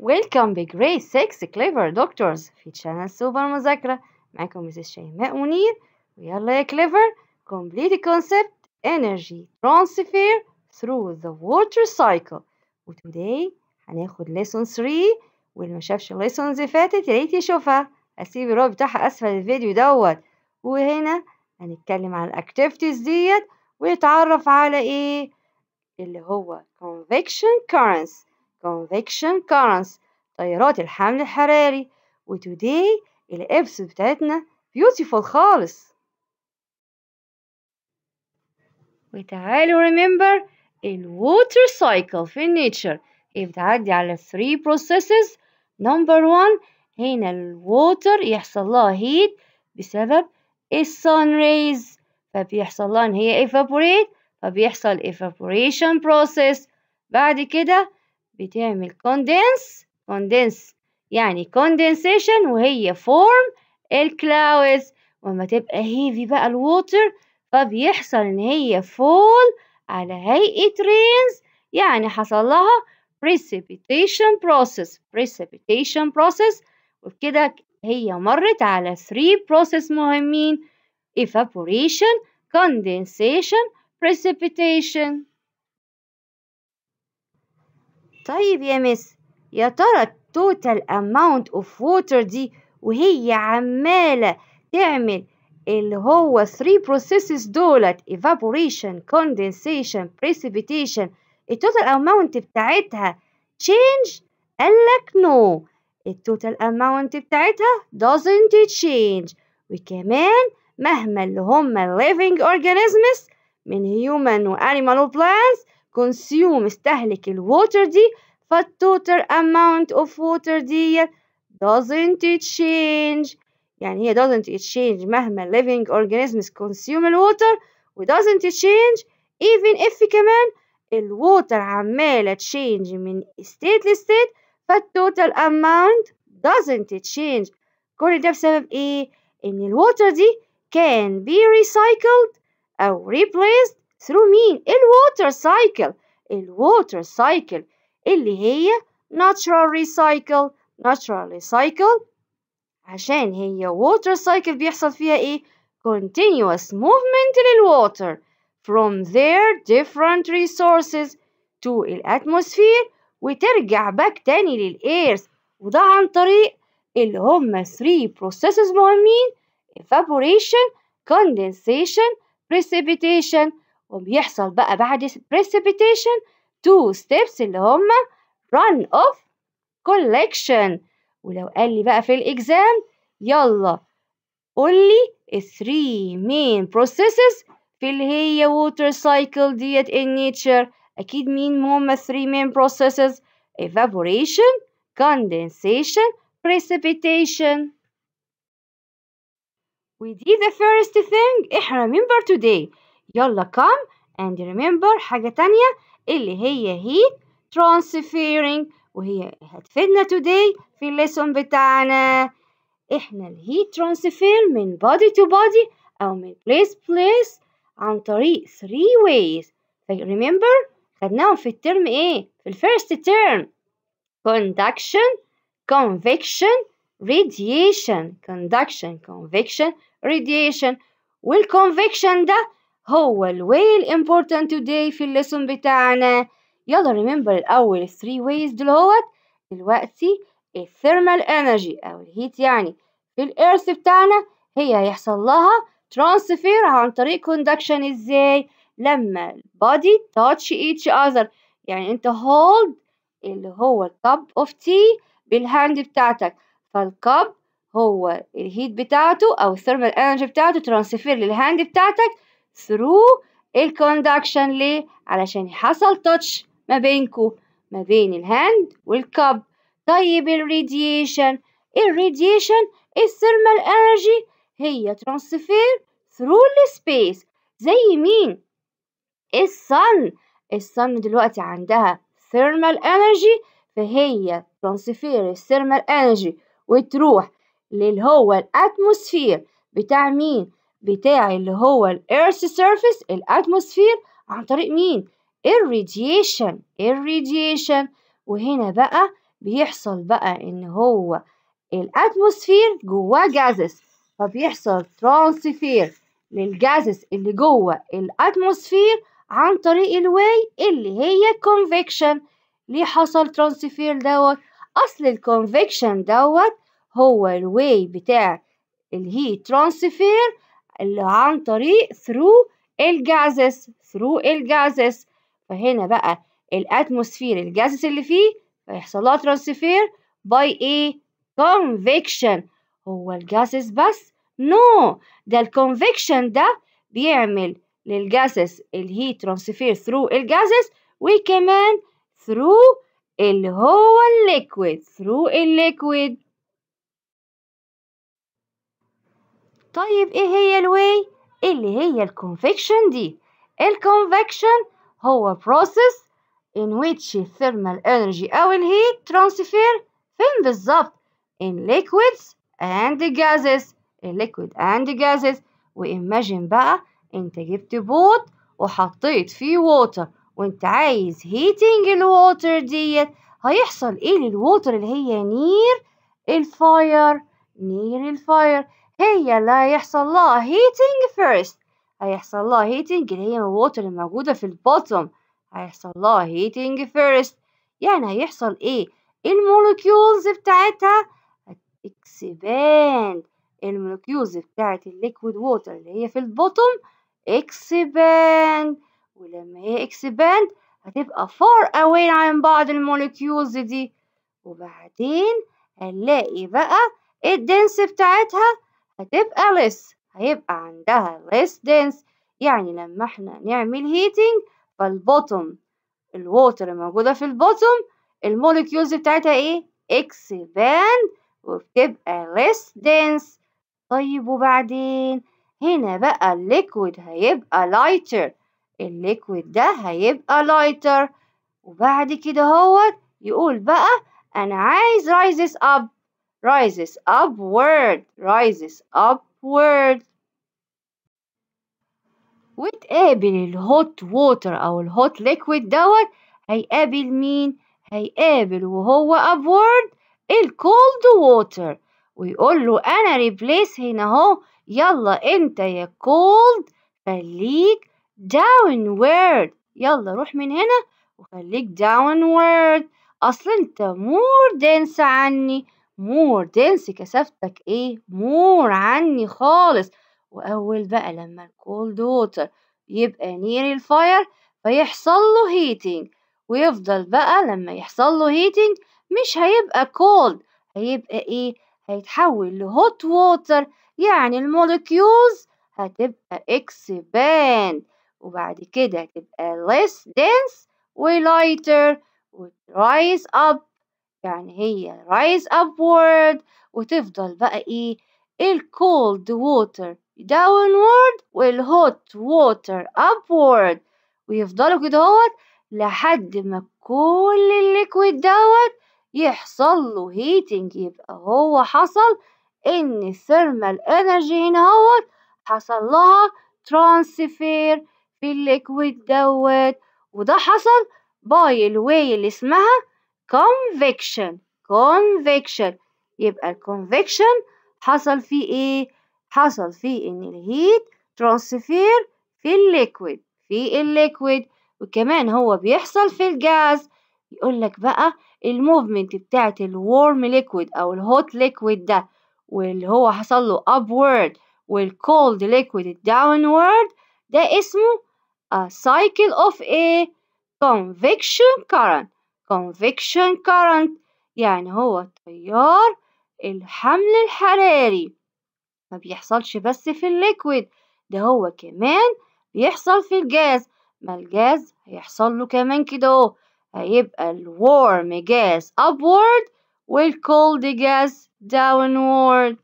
Welcome ب grade 6 Clever Doctors. في channel سوبر مذاكرة معاكم Mrs شيماء منير ويلا يا Clever. Complete concept energy transfer through the water cycle. و today هناخد lesson 3 واللي ما شافش lessons اللي فاتت يا ريت يشوفها. هسيب الرابط بتاعها أسفل الفيديو دوت. وهنا هنتكلم عن ال activities ديت ويتعرف على إيه؟ اللي هو convection currents. Convection currents تيارات الحمل الحراري و today ال episode بتاعتنا beautiful خالص. وتعالوا remember ال water cycle في ال nature هي بتعدي على 3 processes. Number 1 هنا ال water يحصل لها heat بسبب ال sun rays فبيحصل لها إن هي evaporate فبيحصل evaporation process. بعد كده بتعمل condense condense يعني condensation وهي form ال clouds وما تبقى heavy بقى ال water فبيحصل ان هي fall على هيئة rains يعني حصل لها precipitation process precipitation process وبكده هي مرت على 3 process مهمين evaporation condensation precipitation طيب يا مس يا ترى total amount of water دي وهي عمالة تعمل اللي هو 3 processes دولت evaporation condensation precipitation التوتال amount بتاعتها change قالك no التوتال amount بتاعتها doesn't change وكمان مهما اللي هم living organisms من human و animal و plants consume استهلك الووتر دي فالتوتال amount of water دي doesn't change يعني هي doesn't change مهما living organisms consume الووتر و doesn't change even if كمان الووتر عمالة change من state لstate فالتوتال amount doesn't change كل ده بسبب ايه؟ ان الووتر دي can be recycled أو replaced through مين؟ ال water cycle ال water cycle اللي هي natural recycle natural recycle عشان هي water cycle بيحصل فيها إيه؟ continuous movement للwater from their different resources to الاتموسفير وترجع باك تاني للإيرث وده عن طريق اللي هم 3 processes مهمين evaporation condensation precipitation وبيحصل بقى بعد precipitation two steps اللي هم run off collection ولو قال لي بقى في الإكزام يلا قول لي ال 3 main processes في اللي هي water cycle ديت in nature أكيد مين هم 3 main processes evaporation condensation precipitation ودي the first thing احنا remember today يلا come and remember حاجة تانية اللي هي heat transferring وهي هتفيدنا today في ال lesson بتاعنا إحنا ال heat transfer من body to body أو من place place عن طريق 3 ways remember خدناهم في ال term إيه في ال first term conduction convection radiation conduction convection radiation والconvection ده هو ال way ال important today في ال lesson بتاعنا. يلا remember الأول 3 ways دلوقت دلوقتي ال thermal energy أو ال heat يعني. في ال earth بتاعنا هي هيحصل لها transfer عن طريق conduction إزاي؟ لما ال body touch each other. يعني أنت hold اللي هو ال cup of tea بال hand بتاعتك. فال cup هو ال heat بتاعته أو ال thermal energy بتاعته transfer لل hand بتاعتك. Through ال conduction ليه علشان حصل touch ما بينكو. ما بين ال hand وال cup طيب ال radiation ال radiation ال thermal energy هي transfer through ال space زي مين؟ ال sun ال sun دلوقتي عندها thermal energy فهي transfer ال thermal energy وتروح اللي هو ال atmosphere بتاع مين؟ بتاع اللي هو ال earth surface ال atmosphere عن طريق مين؟ ال radiation ال radiation وهنا بقى بيحصل بقى إن هو ال atmosphere جواه gases فبيحصل transfer لل gases اللي جوه ال atmosphere عن طريق ال way اللي هي convection. ليه حصل transfer دوت؟ أصل ال convection دوت هو ال way بتاع ال heat transfer اللي عن طريق through الجازس through الجازس فهنا بقى ال atmosphere ال gases اللي فيه هيحصل لها transfer by إيه convection. هو ال gases بس؟ no no. ده ال convection ده بيعمل لل gases ال heat transfer through ال gases وكمان through اللي هو ال liquid through ال liquid طيب إيه هي ال way؟ اللي هي ال convection دي. ال convection هو process in which thermal energy أو ال heat transfer فين بالظبط؟ in liquids and gases. liquid and gases. و imagine بقى انت جبت pot وحطيت فيه water وانت عايز heating ال water ديت. هيحصل إيه لل water اللي هي near ال fire near ال fire هي اللي هيحصل لها heating first هيحصل لها heating اللي هي ال water الموجودة في ال bottom هيحصل لها heating first يعني هيحصل إيه؟ ال molecules بتاعتها هت expand ال molecules بتاعت ال liquid water اللي هي في ال bottom expand ولما هي expand هتبقى far away عن بعض ال molecules دي. وبعدين هنلاقي بقى ال dense بتاعتها هتبقى less هيبقى عندها less dense. يعني لما إحنا نعمل heating فال bottom ال water الموجودة في ال bottom ال molecules بتاعتها إيه؟ expand وبتبقى less dense. طيب وبعدين؟ هنا بقى ال liquid هيبقى lighter ال liquid ده هيبقى lighter وبعد كده هو يقول بقى أنا عايز rises up. Rises upward rises upward. وتقابل ال hot water أو ال hot liquid دوت هيقابل مين؟ هيقابل وهو upward ال cold water ويقول له أنا replace هنا أهو يلا أنت يا cold خليك downward. يلا روح من هنا وخليك downward. أصل أنت more dense عني. More dense كثافتك إيه؟ more عني خالص. وأول بقى لما ال cold water يبقى near ال fire فيحصل له heating ويفضل بقى لما يحصل له heating مش هيبقى cold هيبقى إيه؟ هيتحول ل hot water يعني ال molecules هتبقى expand وبعد كده هتبقى less dense و lighter و rise up. يعني هي rise upward وتفضل بقى إيه ال cold water downward وال hot water upward ويفضلوا كده هوت لحد ما كل ال liquid دوت يحصل له heating يبقى هو حصل إن ال thermal energy هنا هوت حصل لها transfer في ال liquid دوت وده حصل by ال way اللي اسمها convection. Convection. يبقى ال convection حصل فيه إيه؟ حصل فيه إن ال heat transfer في ال liquid في ال liquid وكمان هو بيحصل في الجاز يقول لك بقى ال movement بتاعت ال warm liquid أو ال hot liquid ده واللي هو حصل له upward وال cold liquid downward ده اسمه a cycle of a convection current. Convection current يعني هو تيار الحمل الحراري. ما بيحصلش بس في ال liquid ده هو كمان بيحصل في الجاز. ما الجاز هيحصل له كمان كده اهو هيبقى ال warm gas upward وال cold gas downward.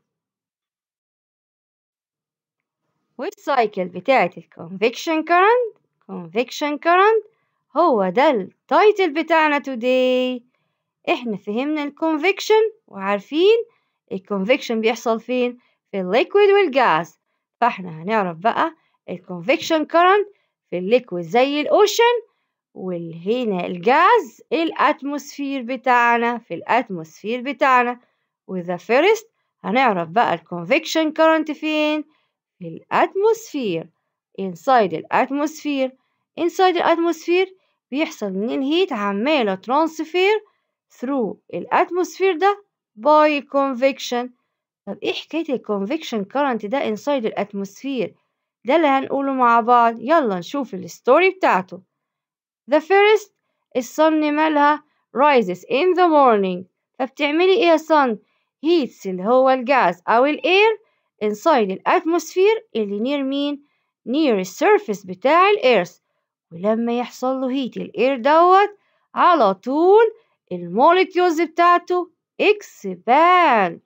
وال cycle بتاعة ال convection current convection current هو ده ال title بتاعنا today. إحنا فهمنا ال convection وعارفين ال convection بيحصل فين؟ في ال liquid وال gas فإحنا هنعرف بقى ال convection current في ال liquid زي ال ocean وهنا ال gas ال atmosphere بتاعنا في ال atmosphere بتاعنا. و the first هنعرف بقى ال convection current فين؟ في ال atmosphere inside ال atmosphere inside ال atmosphere بيحصل إن ال heat عمالة transfer through ال atmosphere ده by convection. طب إيه حكاية ال convection current ده inside ال atmosphere ده اللي هنقوله مع بعض. يلا نشوف ال story بتاعته. The first ال sun مالها rises in the morning. فبتعملي إيه يا sun heats اللي هو الجاز أو ال air inside ال atmosphere اللي near مين near ال surface بتاع ال earth ولما يحصل له heat ال air دوت على طول ال molecules بتاعته expand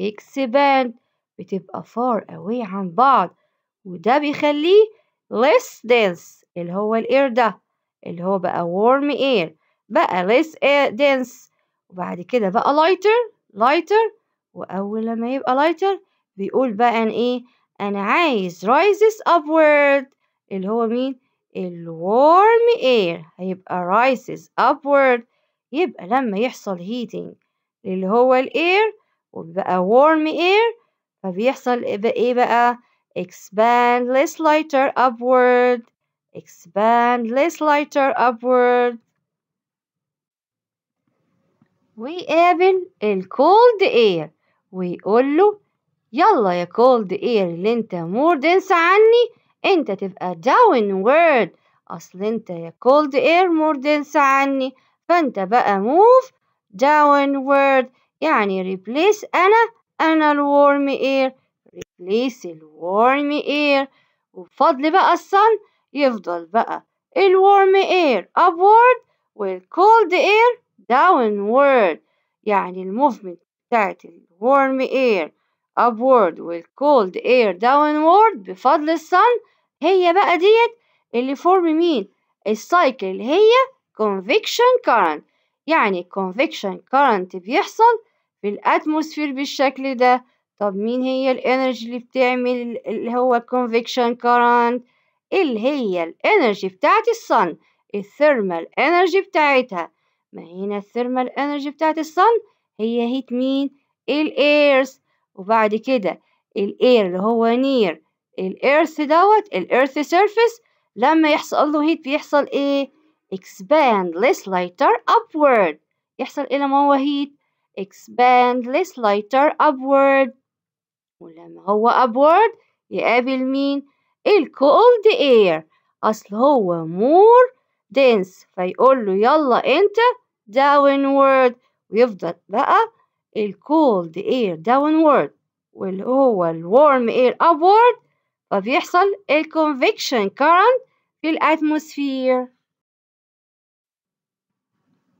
expand بتبقى far away عن بعض وده بيخليه less dense اللي هو الإير ده اللي هو بقى warm air بقى less dense. وبعد كده بقى lighter lighter وأول لما يبقى lighter بيقول بقى أنا إيه؟ أنا عايز rises upward اللي هو مين؟ ال warm air هيبقى rises upward يبقى لما يحصل heating اللي هو الإير وبقى warm air فبيحصل إيه بقى expand less lighter upward expand less lighter upward ويقابل ال cold air ويقول له يلا يا cold air اللي انت more dense عني انت تبقى downward اصل انت يا cold air more dense عني فانت بقى move downward يعني replace أنا أنا ال warm air replace ال warm air وبفضل بقى ال sun يفضل بقى ال warm air upward cold air downward يعني ال movement بتاعت ال warm air upward وال cold air downward بفضل ال sun. هي بقى ديت اللي form مين ال cycle اللي هي convection current. يعني convection current بيحصل في ال atmosphere بالشكل ده. طب مين هي ال energy اللي بتعمل اللي هو convection current اللي هي ال energy بتاعت ال sun. ال thermal energy بتاعتها. ما هنا ال thermal energy بتاعت ال sun؟ هي heat مين ال earth وبعد كده ال air اللي هو near ال earth دوت ال earth surface لما يحصل له heat بيحصل إيه؟ expand less lighter upward يحصل إيه لما هو heat؟ expand less lighter upward ولما هو upward يقابل مين؟ ال cold air أصل هو more dense فيقول له يلا أنت downward ويفضل بقى ال cold air downward واللي هو ال warm air upward فبيحصل ال convection current في ال atmosphere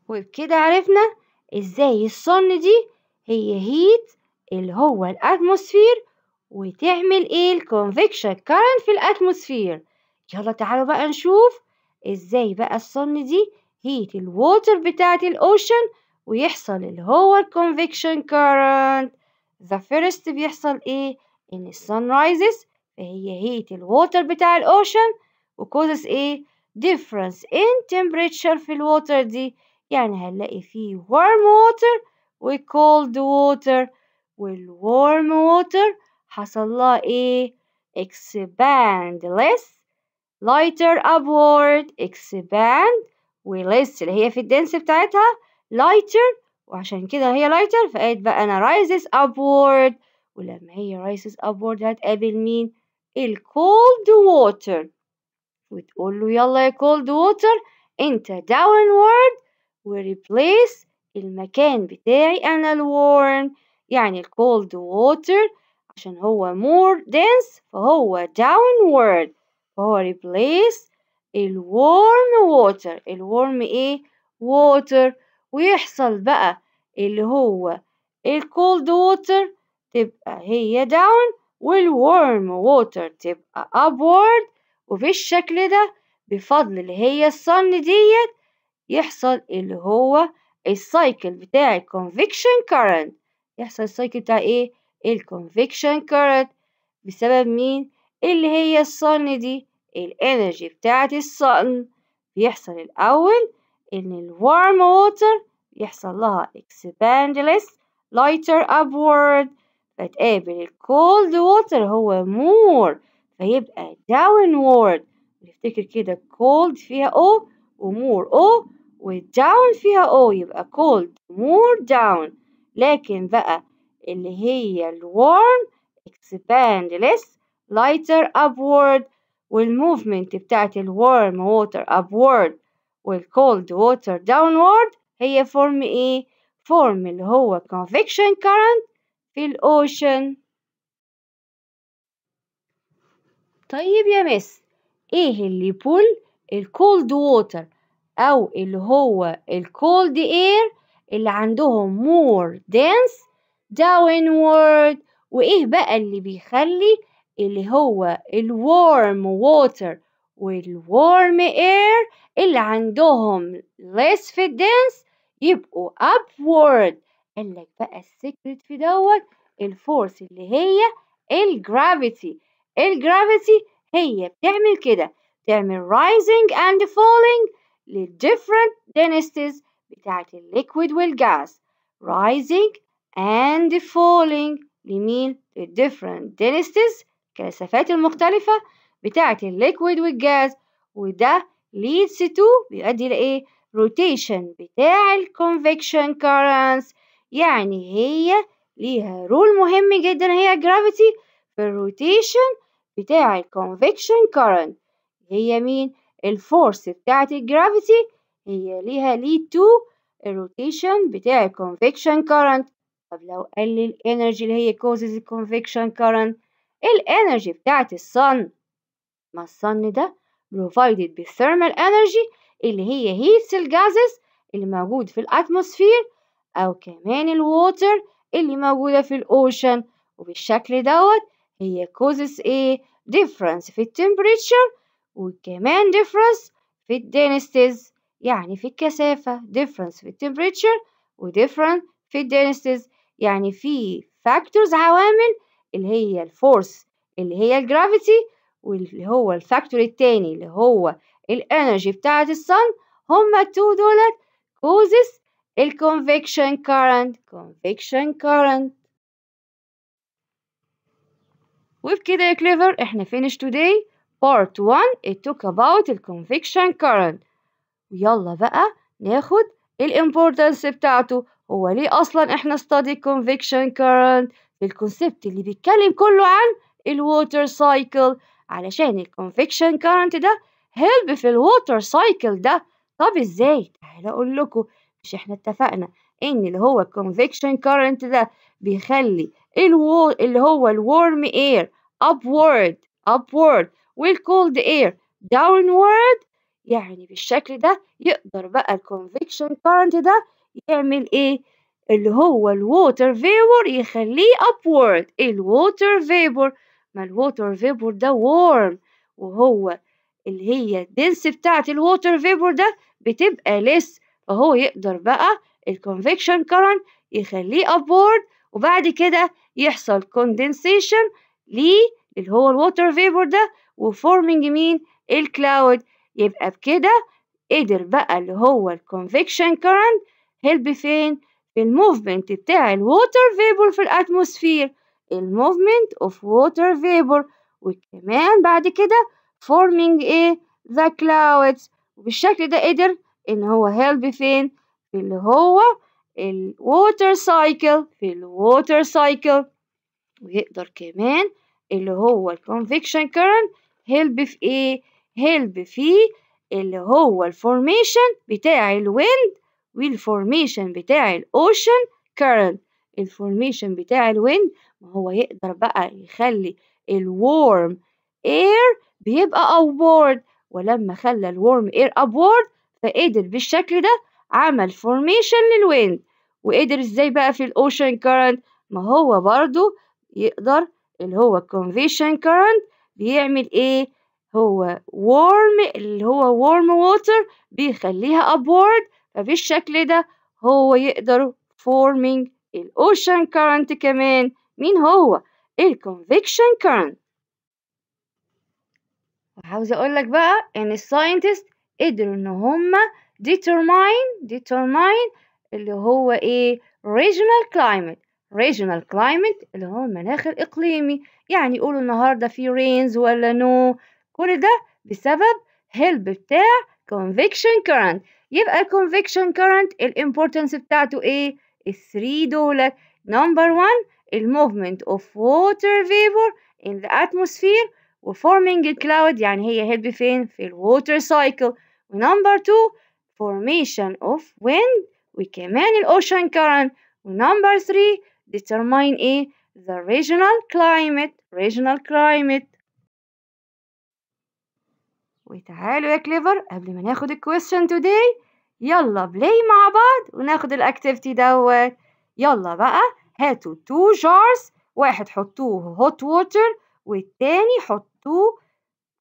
وبكده عرفنا إزاي ال sun دي هي heat اللي هو ال atmosphere وتعمل إيه ال convection current في ال atmosphere يلا تعالوا بقى نشوف إزاي بقى ال sun دي heat ال water بتاعت ال ocean ويحصل اللي هو ال convection current. The first بيحصل إيه؟ إن ال sun rises فهي heat ال water بتاع ال ocean و causes إيه؟ difference in temperature في ال water دي. يعني هنلاقي فيه warm water و cold water. وال warm water حصل لها إيه؟ expand less lighter upward expand و less اللي هي في ال dense بتاعتها lighter. وعشان كده هي lighter فقالت بقى أنا rises upward. ولما هي rises upward هتقابل مين؟ ال cold water وتقول له يلا يا cold water انت downward و replace المكان بتاعي أنا ال warm يعني ال cold water عشان هو more dense فهو downward. فهو replace ال warm water ال warm إيه؟ water ويحصل بقى اللي هو ال cold water تبقى هي down وال warm water تبقى upward وبالشكل ده بفضل اللي هي ال sun ديت يحصل اللي هو ال cycle بتاع ال convection current. يحصل ال cycle بتاع إيه؟ ال convection current. بسبب مين؟ اللي هي ال sun دي ال energy بتاعت ال sun بيحصل الأول إن ال warm water يحصل لها expandless lighter upward فتقابل ال cold water هو more فيبقى downward نفتكر كده cold فيها O ومور O والdown فيها O يبقى cold more down لكن بقى اللي هي ال warm expandless lighter upward والmovement بتاعت ال warm water upward وال cold water downward هي form إيه؟ form اللي هو convection current في الأوشن طيب يا مس إيه اللي pull ال cold water أو اللي هو ال cold air اللي عندهم more dense downward وإيه بقى اللي بيخلي اللي هو ال warm water وال warm air اللي عندهم less في ال dense يبقوا upward. قال لك بقى ال secret في دوت ال force اللي هي ال gravity ال gravity هي بتعمل كده تعمل rising and falling لل different densities بتاعت ال liquid وال gas rising and falling لمين؟ لل different densities الكثافات المختلفة. بتاعت ال liquid وال gas وده leads to بيؤدي لإيه؟ rotation بتاع ال convection currents. يعني هي ليها role مهم جدا هي gravity في ال rotation بتاع ال convection current. هي مين؟ ال force بتاعت ال gravity هي ليها lead to ال rotation بتاع ال convection current. طب لو قال لي ال energy اللي هي causes ال convection current ال energy بتاعت ال sun ما ال sun ده provided بال thermal energy اللي هي heats ال gases اللي موجود في ال atmosphere أو كمان ال water اللي موجودة في ال ocean وبالشكل دوت هي causes إيه difference في ال temperature وكمان difference في ال densities يعني في الكثافة. difference في ال temperature و different في ال densities يعني في factors عوامل اللي هي ال force اللي هي ال gravity واللي هو ال factor التاني اللي هو ال energy بتاعة ال sun هما ال two دولت causes ال convection current convection current. وبكده يا clever إحنا finish today part 1 it talk about ال convection current. ويلا بقى ناخد ال importance بتاعته هو ليه أصلا إحنا study convection current ال concept اللي بيتكلم كله عن ال water cycle علشان ال convection current ده help في ال water cycle ده. طب إزاي؟ تعالى أقول لكم مش إحنا اتفقنا إن اللي هو convection current ده بيخلي ال... اللي هو ال warm air upward upward وال cold air downward. يعني بالشكل ده يقدر بقى ال convection current ده يعمل إيه؟ اللي هو ال water vapor يخليه upward. ال water vapor ما ال water vapor ده warm وهو اللي هي ال dense بتاعت ال water vapor ده بتبقى less فهو يقدر بقى ال convection current يخليه upward وبعد كده يحصل condensation ليه اللي هو ال water vapor ده و forming مين ال cloud يبقى بكده قدر بقى اللي هو ال convection current help فين؟ في ال movement بتاع ال water vapor في ال atmosphere ال movement of water vapor وكمان بعد كده forming إيه the clouds وبالشكل ده قدر إن هو help فين؟ في اللي هو ال water cycle في ال water cycle ويقدر كمان اللي هو ال convection current help في إيه؟ help في اللي هو ال formation بتاع ال wind وال formation بتاع ال ocean current. ال formation بتاع ال wind ما هو يقدر بقى يخلي ال warm air بيبقى upward ولما خلى ال warm air upward فقدر بالشكل ده عمل formation لل wind وقدر إزاي بقى في ال ocean current ما هو برضو يقدر اللي هو convection current بيعمل إيه؟ هو warm اللي هو warm water بيخليها upward فبالشكل ده هو يقدر forming الأوشن current كمان. مين هو؟ الconvection current. وعاوزة لك بقى إن الساينتست قدروا إن هما determine determine اللي هو إيه؟ regional climate. regional climate اللي هو المناخ الإقليمي. يعني يقولوا النهاردة في rains ولا no. كل ده بسبب help بتاع convection current. يبقى convection current ال importance بتاعته إيه؟ الثري دولت number one الموفمنت of water vapor in the atmosphere و forming a cloud يعني هي help فين في الووتر cycle ونمبر two formation of wind وكمان الأوشن current ونمبر 3 determine إيه the regional climate regional climate وتعالوا يا كليفر قبل ما ناخد الكويستشن today يلا play مع بعض وناخد ال activity دوت. يلا بقى هاتوا two jars واحد حطوه hot water والتاني حطوه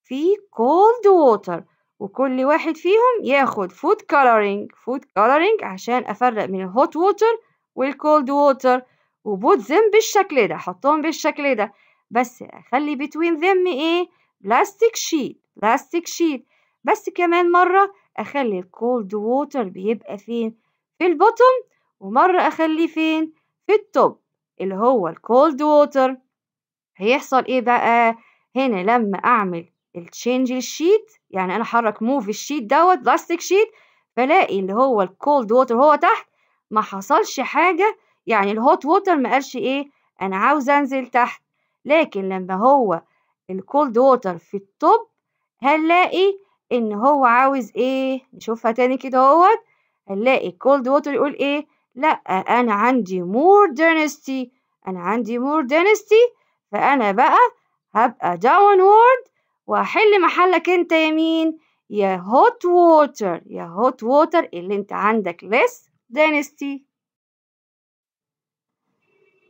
في cold water وكل واحد فيهم ياخد food coloring food coloring عشان أفرق بين ال hot water وال cold water و both them بالشكل ده حطهم بالشكل ده. بس اخلي between them إيه؟ plastic sheet plastic sheet بس كمان مرة أخلي ال cold water بيبقى فين؟ في ال bottom ومرة أخليه فين؟ في ال top اللي هو ال cold water هيحصل إيه بقى؟ هنا لما أعمل ال change ال sheet يعني أنا أحرك move ال sheet دوت plastic sheet فلاقي اللي هو ال cold water هو تحت. ما حصلش حاجة يعني ال hot water ما قالش إيه؟ أنا عاوز أنزل تحت. لكن لما هو ال cold water في ال top هنلاقي إن هو عاوز إيه نشوفها تاني كده أهوت هنلاقي ال cold water يقول إيه لأ أنا عندي more density أنا عندي more density فأنا بقى هبقى downward وهحل محلك أنت يا مين يا hot water يا hot water اللي أنت عندك less density.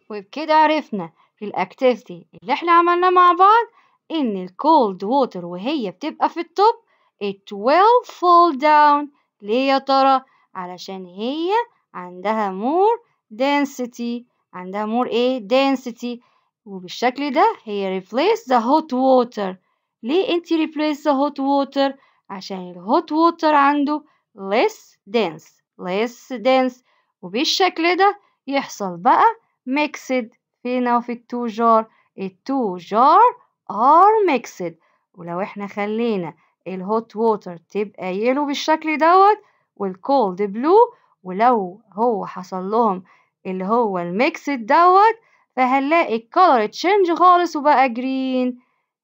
وبكده عرفنا في ال activity اللي إحنا عملناه مع بعض إن ال cold water وهي بتبقى في ال top it will fall down. ليه يا ترى؟ علشان هي عندها more density. عندها more إيه؟ density. وبالشكل ده هي replace the hot water. ليه انت replace the hot water عشان ال hot water عنده less dense. less dense. وبالشكل ده يحصل بقى mixed. فينا وفي ال two jar؟ ال two jar are mixed. ولو إحنا خلينا ال hot water تبقى yellow بالشكل دوت وال cold blue ولو هو حصل لهم اللي هو ال mixed دوت فهنلاقي ال color change خالص وبقى green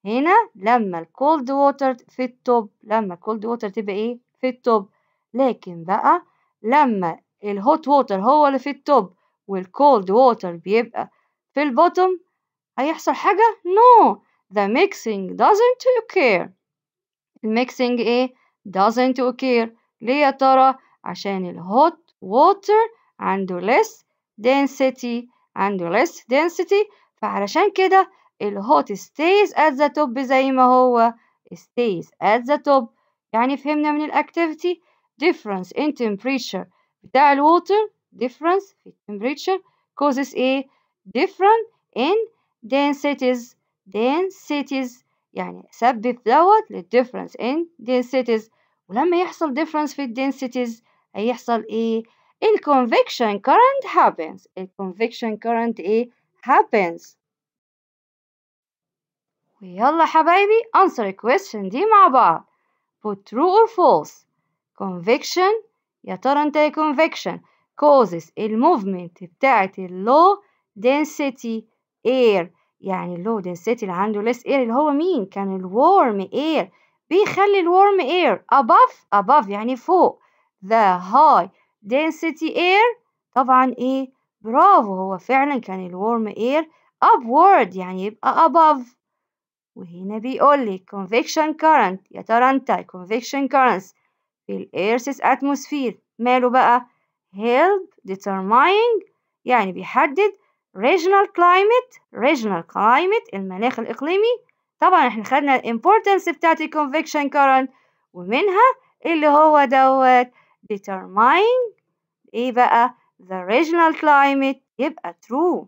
هنا لما ال cold water في ال top لما ال cold water تبقى إيه؟ في ال top لكن بقى لما ال hot water هو اللي في ال top وال cold water بيبقى في ال bottom هيحصل حاجة؟ No. The mixing doesn't occur الميكسينج ايه doesn't occur ليه يا ترى عشان الهوت ووتر عنده less density عنده less density فعلشان كده الهوت stays at the top زي ما هو stays at the top يعني فهمنا من الاكتيفيتي difference in temperature بتاع الووتر difference في temperature causes ايه different in densities densities يعني سبب دوت للديفرنس in densities ولما يحصل difference في الدنسيتيز هيحصل ايه ال convection current happens ال convection current ايه happens ويلا حبايبي answer الكويستشن دي مع بعض put true or false convection يا ترى انت يا convection causes الموفمنت بتاعت low density air يعني ال low density اللي عنده less air اللي هو مين؟ كان ال warm air. بيخلي ال warm air above above يعني فوق. the high density air. طبعا إيه؟ برافو هو فعلا كان ال warm air upward يعني يبقى above. وهنا بيقول لي convection current. يا ترى أنت convection currents في ال Earth's atmosphere ماله بقى؟ help determining يعني بيحدد regional climate regional climate المناخ الإقليمي. طبعا إحنا خدنا ال importance بتاعت ال convection current ومنها اللي هو دوت determine إيه بقى؟ the regional climate يبقى true.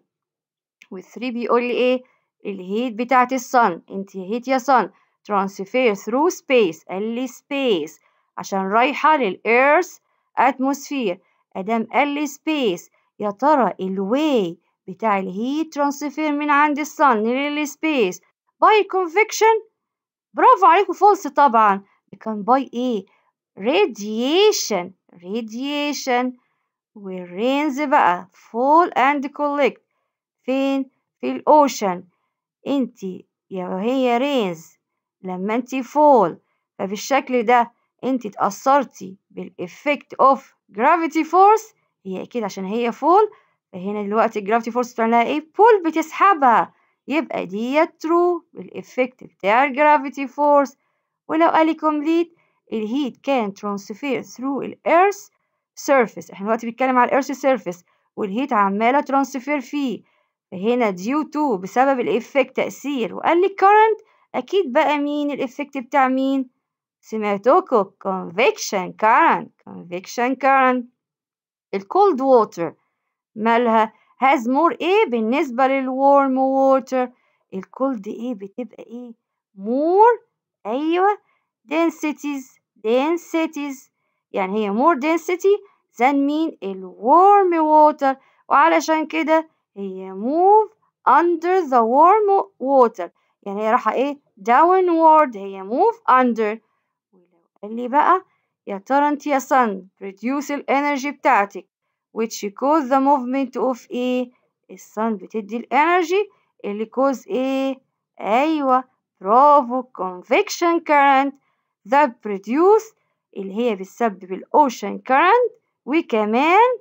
وال3 بيقول لي إيه؟ ال heat بتاعت ال sun أنت heat يا sun transfer through space. قال لي space. عشان رايحة لل Earth atmosphere. أدام قال لي space. يا ترى الواي بتاع الهيت ترانسفير من عند الصن للسبيس باي convection. برافو عليكم false طبعا. كان by إيه radiation. Radiation. وال rains بقى fall and collect. فين في ال ocean انتي يا هي rains لما انتي fall. فبالشكل ده انتي اتأثرتي بال effect of gravity force. هي أكيد عشان هي fall. فهنا دلوقتي ال gravity force بتعملها إيه؟ pull بتسحبها. يبقى ديت true بال effect بتاع ال gravity force ولو قالي complete ال heat كان transfer through ال Earth surface إحنا دلوقتي بنتكلم على ال Earth surface وال heat عمالة transfer فيه. فهنا due to بسبب ال effect تأثير. وقال لي current أكيد بقى مين؟ ال effect بتاع مين؟ سمعتوكو convection current. convection current. ال cold water مالها has more إيه بالنسبة لل warm water ال cold إيه بتبقى إيه؟ more أيوه densities densities. يعني هي more density than مين الورم water. وعلشان كده هي move under the warm water. يعني هي رايحة إيه؟ downward. هي move under. ولو قال لي بقى يا ترى أنت يا sun produce الانرجي بتاعتك. Which cause the movement of إيه ال sun بتدي ال energy اللي cause إيه أيوه برافو convection current that produce اللي هي بتسبب ال ocean current وكمان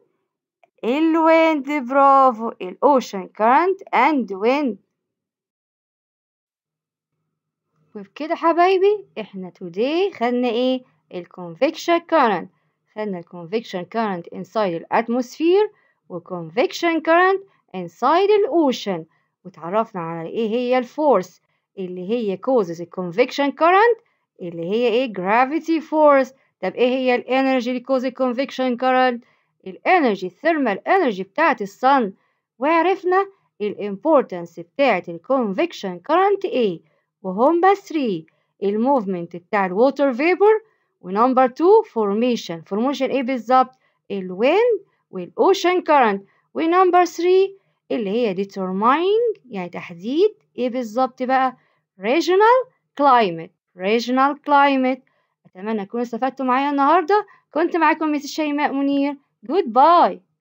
ال wind برافو ال ocean current and wind وبكده حبايبي إحنا today خدنا إيه ال convection current خدنا ال convection current inside ال atmosphere و convection current inside ال ocean وتعرفنا على إيه هي ال force اللي هي causes ال convection current اللي هي إيه gravity force. طب إيه هي ال energy اللي causes ال convection current ال energy ال thermal energy بتاعت ال sun وعرفنا ال importance بتاعت ال convection current إيه؟ وهما 3 ال movement بتاع ال water vapor و number 2 formation formation إيه بالظبط؟ ال wind وال ocean current و number 3 اللي هي determining يعني تحديد إيه بالظبط بقى؟ regional climate. regional climate. أتمنى تكونوا استفدتوا معايا النهارده. كنت معاكم Miss شيماء منير. goodbye